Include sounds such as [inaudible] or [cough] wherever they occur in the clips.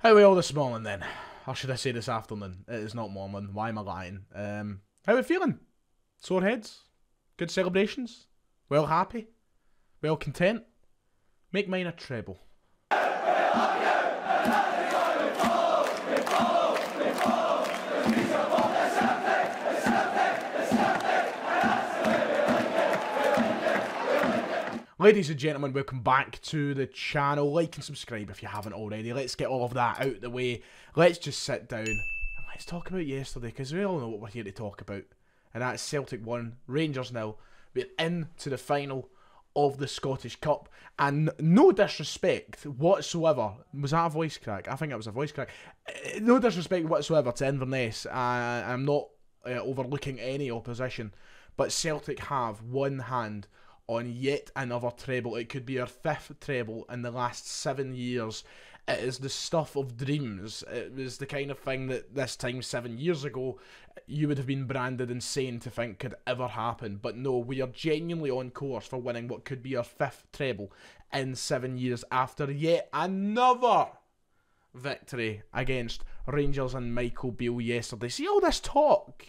How are we all this morning then? Or should I say this afternoon? It is not morning. Why am I lying? Um, how are we feeling? Sore heads? Good celebrations? Well happy? Well content? Make mine a treble. Ladies and gentlemen, welcome back to the channel. Like and subscribe if you haven't already. Let's get all of that out the way. Let's just sit down and let's talk about yesterday because we all know what we're here to talk about. And that's Celtic 1, Rangers nil. We're into the final of the Scottish Cup. And no disrespect whatsoever. Was that a voice crack? I think it was a voice crack. Uh, No disrespect whatsoever to Inverness. Uh, I'm not uh, overlooking any opposition. But Celtic have one hand on yet another treble. It could be our fifth treble in the last seven years. It is the stuff of dreams. It was the kind of thing that this time seven years ago you would have been branded insane to think could ever happen. But no, we are genuinely on course for winning what could be our fifth treble in seven years after yet another victory against Rangers and Michael Beale yesterday. See all this talk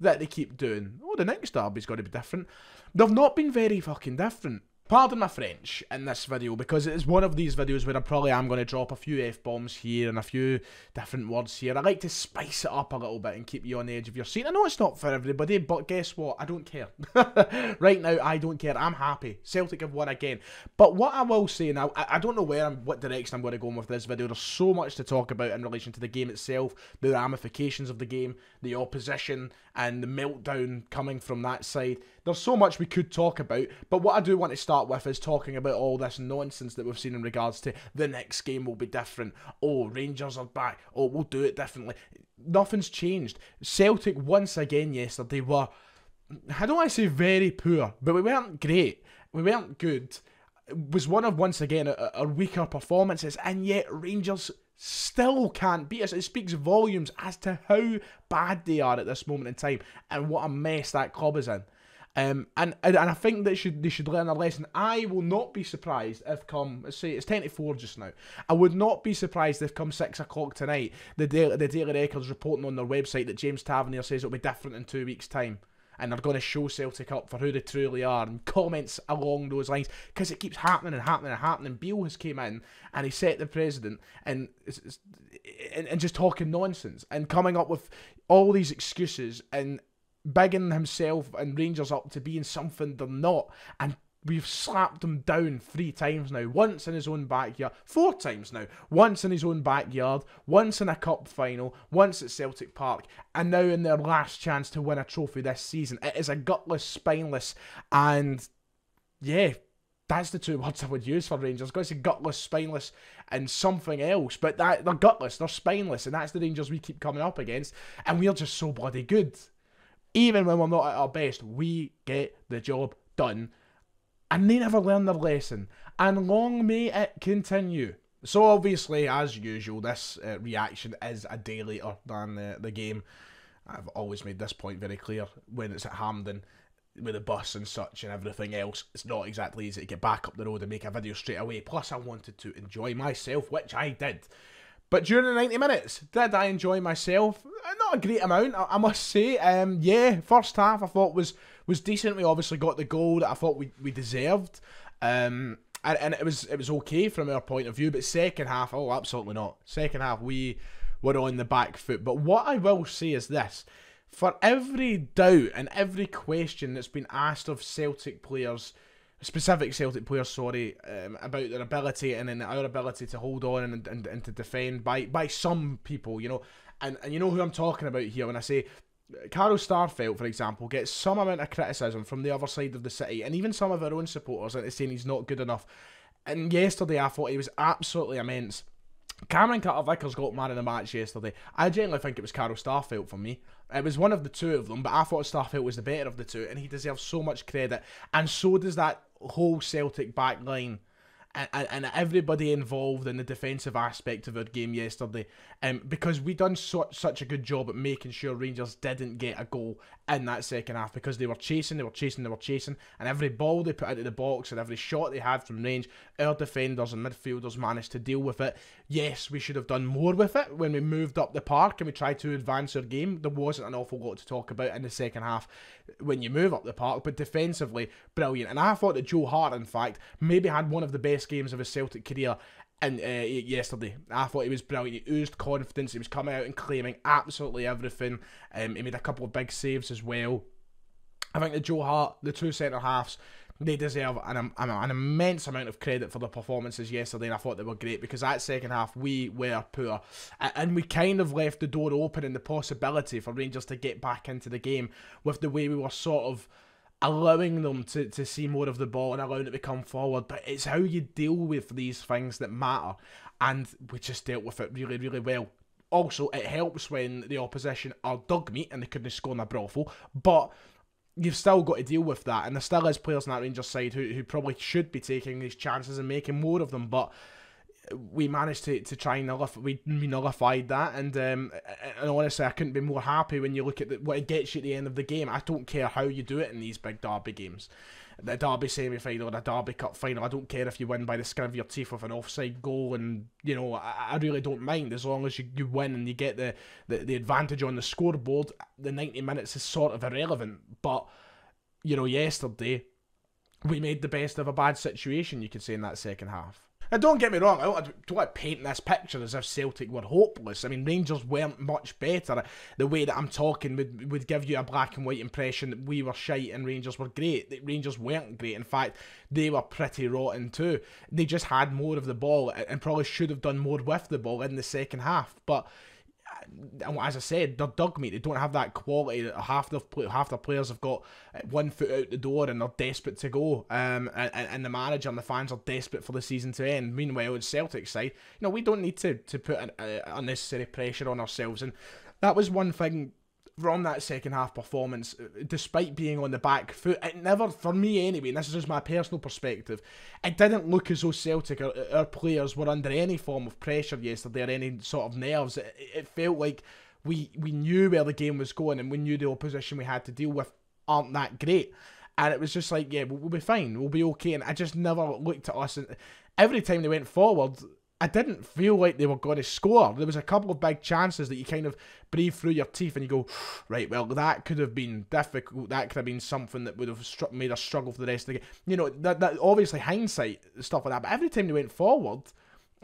that they keep doing. Oh, the next derby's got to be different. They've not been very fucking different. Pardon my French in this video because it is one of these videos where I probably am going to drop a few F-bombs here and a few different words here. I like to spice it up a little bit and keep you on the edge of your seat. I know it's not for everybody, but guess what? I don't care. [laughs] right now, I don't care. I'm happy. Celtic have won again. But what I will say now, I, I don't know where I'm, what direction I'm going to go with this video. There's so much to talk about in relation to the game itself, the ramifications of the game, the opposition, and the meltdown coming from that side. There's so much we could talk about, but what I do want to start with is talking about all this nonsense that we've seen in regards to the next game will be different. Oh, Rangers are back. Oh, we'll do it differently. Nothing's changed. Celtic once again yesterday were, how don't I say very poor, but we weren't great. We weren't good. It was one of once again our weaker performances, and yet Rangers still can't beat us. It speaks volumes as to how bad they are at this moment in time and what a mess that club is in. Um, and, and I think they should they should learn a lesson. I will not be surprised if come let's say it's ten to four just now. I would not be surprised if come six o'clock tonight the Daily, the Daily Record's reporting on their website that James Tavernier says it'll be different in two weeks' time. And they're going to show Celtic up for who they truly are, and comments along those lines because it keeps happening and happening and happening. Beale has came in and he set the president and, and and just talking nonsense and coming up with all these excuses and bigging himself and Rangers up to being something they're not. And we've slapped him down three times now. Once in his own backyard, four times now. Once in his own backyard, once in a cup final, once at Celtic Park, and now in their last chance to win a trophy this season. It is a gutless, spineless, and yeah. That's the two [laughs] words I would use for Rangers. Got to say gutless, spineless, and something else. But that they're gutless, they're spineless, and that's the Rangers we keep coming up against. And we're just so bloody good even when we're not at our best, we get the job done. And they never learn their lesson. And long may it continue. So obviously, as usual, this uh, reaction is a day later than the, the game. I've always made this point very clear. When it's at Hampden with the bus and such and everything else, it's not exactly easy to get back up the road and make a video straight away. Plus, I wanted to enjoy myself, which I did. But during the 90 minutes, did I enjoy myself? Not a great amount, I, must say. Um, yeah, first half I thought was was decent. We obviously got the goal that I thought we, we deserved. Um, and, and it was it was okay from our point of view. But second half, oh, absolutely not. Second half, we were on the back foot. But what I will say is this. For every doubt and every question that's been asked of Celtic players specific Celtic players, sorry, um, about their ability and then our ability to hold on and, and, and to defend by by some people, you know, and, and you know who I'm talking about here when I say Carl Starfelt, for example, gets some amount of criticism from the other side of the city, and even some of our own supporters are saying he's not good enough. And yesterday, I thought he was absolutely immense. Cameron Carter Vickers got man of the match yesterday. I genuinely think it was Carl Starfelt for me. It was one of the two of them, but I thought Starfelt was the better of the two, and he deserves so much credit. And so does that whole Celtic back line and, and, everybody involved in the defensive aspect of our game yesterday. Um, because we done so, such a good job at making sure Rangers didn't get a goal in that second half because they were chasing, they were chasing, they were chasing, and every ball they put into the box and every shot they had from range, our defenders and midfielders managed to deal with it. Yes, we should have done more with it when we moved up the park and we tried to advance our game. There wasn't an awful lot to talk about in the second half when you move up the park, but defensively, brilliant. And I thought that Joe Hart, in fact, maybe had one of the best games of his Celtic career and uh, yesterday. I thought he was brilliant. He oozed confidence. He was coming out and claiming absolutely everything. Um, he made a couple of big saves as well. I think the Joe Hart, the two centre halves, they deserve an, an, an, immense amount of credit for the performances yesterday, and I thought they were great because that second half we were poor, and we kind of left the door open in the possibility for Rangers to get back into the game with the way we were sort of allowing them to, to see more of the ball and allowing it to come forward. But it's how you deal with these things that matter, and we just dealt with it really, really well. Also, it helps when the opposition are dog meat and they couldn't score in a brothel, but you've still got to deal with that. And there still is players on that Rangers side who, who probably should be taking these chances and making more of them. But we managed to, to try and nullify, we, we nullified that. And, um, and honestly, I couldn't be more happy when you look at the, what it gets you at the end of the game. I don't care how you do it in these big derby games. The derby semi final or the derby cup final. I don't care if you win by the skin of your teeth with an offside goal, and you know I, I really don't mind as long as you, you win and you get the, the the advantage on the scoreboard. The ninety minutes is sort of irrelevant, but you know yesterday we made the best of a bad situation. You could say in that second half. Now, don't get me wrong, I don't, I don't want to paint this picture as if Celtic were hopeless. I mean, Rangers weren't much better. The way that I'm talking would, would give you a black and white impression that we were shite and Rangers were great. That Rangers weren't great. In fact, they were pretty rotten too. They just had more of the ball and probably should have done more with the ball in the second half. But as I said, they're dug meat. They don't have that quality. that Half the half the players have got uh, one foot out the door and they're desperate to go. Um, and, and the manager and the fans are desperate for the season to end. Meanwhile, on Celtic side, you know, we don't need to to put an, uh, unnecessary pressure on ourselves. And that was one thing from that second half performance, uh, despite being on the back foot, it never, for me anyway, and this is just my personal perspective, it didn't look as though Celtic or our players were under any form of pressure yesterday or any sort of nerves. It, it felt like we we knew where the game was going and we knew the opposition we had to deal with aren't that great. And it was just like, yeah, we'll, we'll be fine, we'll be okay. And I just never looked at us. And every time they went forward, I didn't feel like they were going to score. There was a couple of big chances that you kind of breathe through your teeth and you go, [sighs] right, well, that could have been difficult. That could have been something that would have made us struggle for the rest of the game. You know, that, that obviously hindsight, stuff like that. But every time they went forward,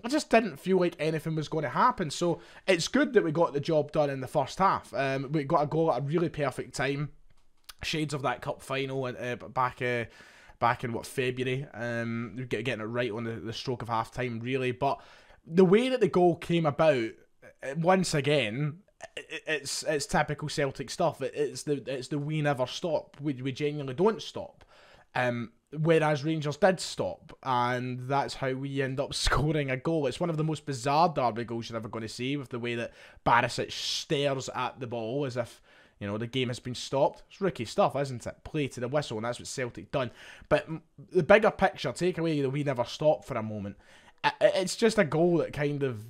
I just didn't feel like anything was going to happen. So it's good that we got the job done in the first half. Um, we got a goal at a really perfect time. Shades of that cup final uh, back. Uh, back in what February, um, getting it right on the, the stroke of half time, really. But the way that the goal came about, uh, once again, it's it's typical Celtic stuff. It's the it's the we never stop. We we genuinely don't stop. Um, whereas Rangers did stop, and that's how we end up [laughs] scoring a goal. It's one of the most bizarre derby goals you're ever going to see, with the way that Barisic stares at the ball as if you know, the game has been stopped. It's rookie stuff, isn't it? Play to the whistle, and that's what Celtic done. But the bigger picture, take away that we never stopped for a moment. It's just a goal that kind of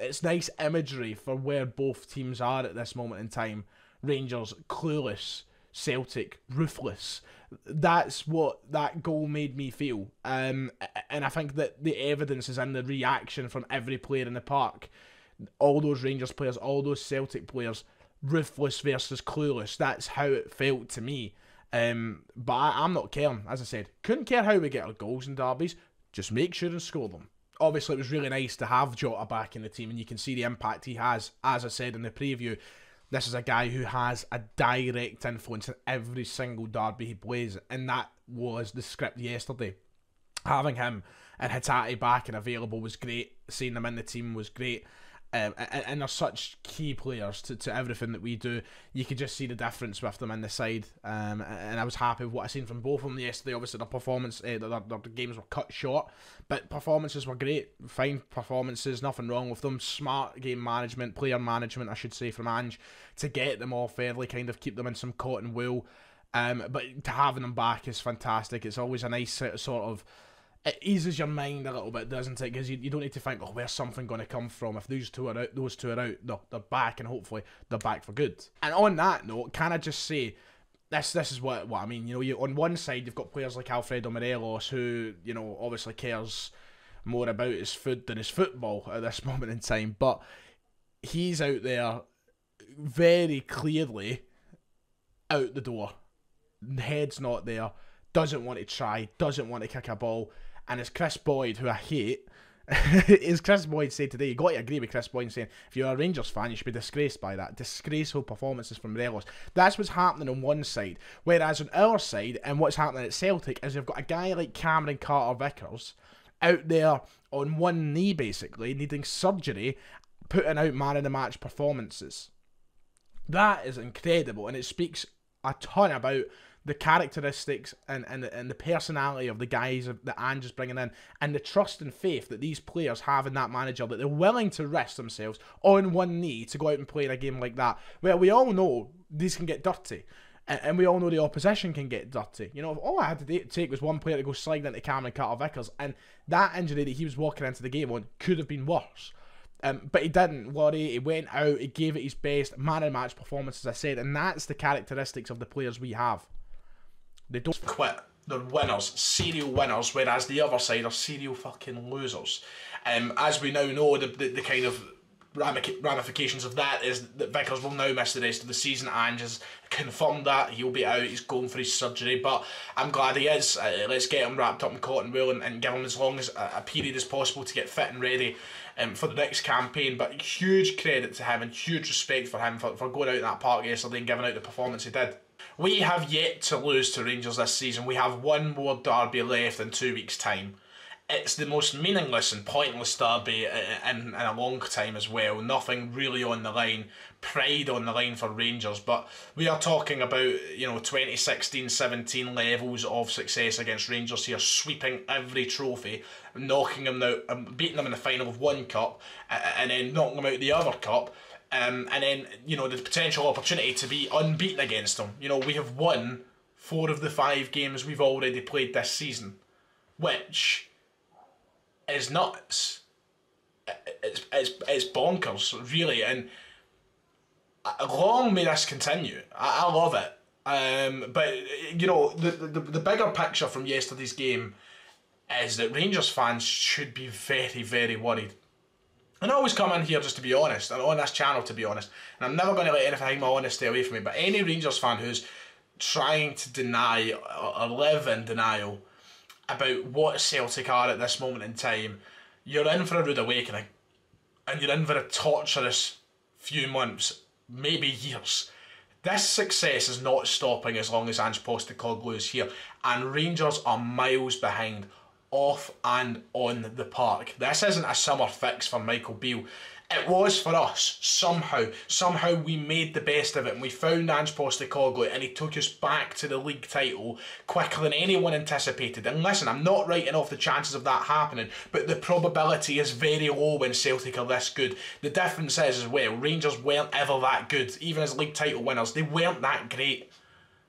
it's nice imagery for where both teams are at this moment in time. Rangers clueless, Celtic ruthless. That's what that goal made me feel. Um, and I think that the evidence is in the reaction from every player in the park. All those Rangers players, all those Celtic players ruthless versus clueless. That's how it felt to me. Um, but I, am not caring, as I said. Couldn't care how we get our goals in derbies. Just make sure and score them. Obviously, it was really nice to have Jota back in the team, and you can see the impact he has. As I said in the preview, this is a guy who has a direct influence in every single derby he plays, and that was the script yesterday. Having him and Hatate back and available was great. Seeing them in the team was great. Um, and, and they're such key players to, to everything that we do. You could just see the difference with them in the side. Um, and I was happy with what I seen from both of them yesterday. Obviously, their performance, uh, their, their games were cut short, but performances were great. Fine performances, nothing wrong with them. Smart game management, player management, I should say, from Ange to get them all fairly, kind of keep them in some cotton wool. Um, but to having them back is fantastic. It's always a nice sort of it eases your mind a little bit, doesn't it? Because you, you don't need to think, oh, where's something going to come from? If those two are out, those two are out, no, they're back, and hopefully they're back for good. And on that note, can I just say, this this is what what I mean. You know, you on one side you've got players like Alfredo Morelos, who you know obviously cares more about his food than his football at this [laughs] moment in time. But he's out there very clearly out the door. Head's not there. Doesn't want to try. Doesn't want to kick a ball. And it's Kris Boyd, who I hate, [laughs] as Kris Boyd said today, you've got to agree with Kris Boyd saying if you're a Rangers fan, you should be disgraced by that. Disgraceful performances from Morelos. That's what's happening on one side. Whereas on our side, and what's happening at Celtic, is you've got a guy like Cameron Carter Vickers out there on one knee, basically, needing surgery, putting out man of the match performances. That is incredible, and it speaks a ton about the characteristics and, and, and the personality of the guys that Ange is bringing in, and the trust and faith that these players have in that manager, that they're willing to rest themselves on one knee to go out and play in a game like that. where we all know these can get dirty. And, we all know the opposition can get dirty. You know, all I had to take was one player to go slide into Cameron Carter Vickers, and that injury that he was walking into the game on could have been worse. Um, but he didn't worry. He went out. He gave it his best man and match performance, as I said, and that's the characteristics of the players we have. They don't quit. They're winners, serial winners, whereas the other side are serial fucking losers. Um, as we now know, the, the, the kind of ramifications of that is that Vickers will now miss the rest of the season. and has confirmed that he'll be out. He's going for his surgery, but I'm glad he is. Uh, let's get him wrapped up in cotton wool and, and give him as long as a, a, period as possible to get fit and ready um, for the next campaign. But huge credit to him and huge respect for him for, for going out in that park yesterday and giving out the performance he did. We have yet to lose to Rangers this season. We have one more derby left in two weeks' time. It's the most meaningless and pointless derby in, in a long time as well. Nothing really on the line, pride on the line for Rangers. But we are talking about, you know, 2016 17 levels of success against Rangers here, sweeping every trophy, knocking them out, um, beating them in the final of one cup, and then knocking them out the other cup um, and then, you know, the potential opportunity to be unbeaten against them. You know, we have won four of the five games we've already played this season, which is nuts. It's, it's, it's bonkers, really. And long may this continue. I, I love it. Um, but, you know, the, the, the bigger picture from yesterday's game is that Rangers fans should be very, very worried and I always come in here just to be honest, and on this channel to be honest. And I'm never going to let anything my honesty away from me. But any Rangers fan who's trying to deny or live in denial about what Celtic are at this moment in time, you're in for a rude awakening. And you're in for a torturous few months, maybe years. This success is not stopping as long as Ange Postecoglou is here. And Rangers are miles behind off and on the park. This isn't a summer fix for Michael Beale. It was for us, somehow. Somehow we made the best of it and we found Ange Postecoglou and he took us back to the league title quicker than anyone anticipated. And listen, I'm not writing off the chances of that happening, but the probability is very low when Celtic are this good. The difference is as well, Rangers weren't ever that good. Even as league title winners, they weren't that great.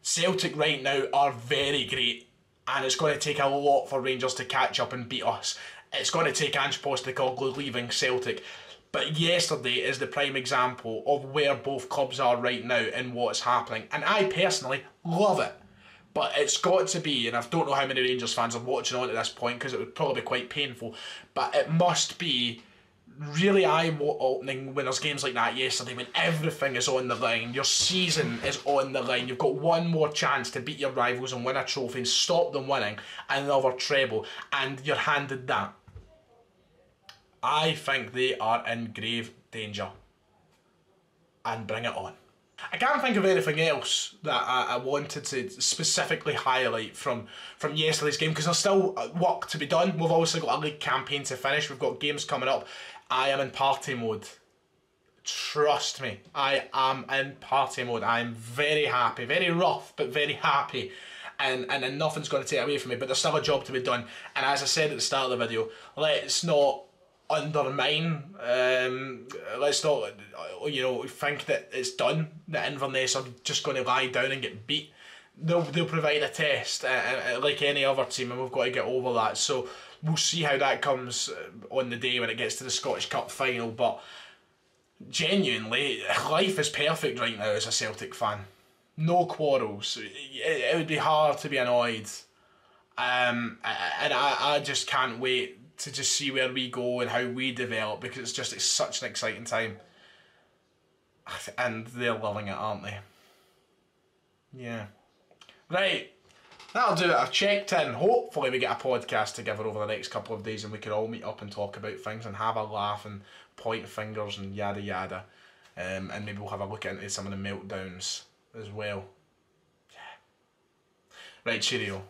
Celtic right now are very great and it's going to take a lot for Rangers to catch up and beat us. It's going to take Ange Postecoglou leaving Celtic. But yesterday is the prime example of where both clubs are right now and what's happening. And I personally love it. But it's got to be, and I don't know how many Rangers fans are watching on at this point because it would probably be quite painful, but it must be really eye-opening when there's games like that yesterday when everything is on the line, your season is on the line, you've got one more chance to beat your rivals and win a trophy and stop them winning another treble, and you're handed that. I think they are in grave danger. And bring it on. I can't think of anything else that I, I wanted to specifically highlight from from yesterday's game because there's still uh, work to be done. We've also got a league campaign to finish. We've got games coming up, I am in party mode. Trust me, I am in party mode. I am very happy, very rough, but very happy. And, and, and nothing's going to take away from me, but there's still a job to be done. And as I said at the start of the video, let's not undermine, um, let's not, you know, think that it's done, that Inverness are just going to lie down and get beat. They'll, they'll provide a test, uh, uh, like any other team, and we've got to get over that. So we'll see how that comes uh, on the day when it gets to the Scottish Cup final. But genuinely, life is perfect right now as a Celtic fan. No quarrels. It, it would be hard to be annoyed. Um, and I, I just can't wait to just see where we go and how we develop because it's just it's such an exciting time. And they're loving it, aren't they? Yeah. Right. That'll do it. I've checked in. Hopefully, we get a podcast together over the next couple of days and we can all meet up and talk about things and have a laugh and point fingers and yada yada. Um, and maybe we'll have a look into some of the meltdowns as well. Yeah. Right, cheerio.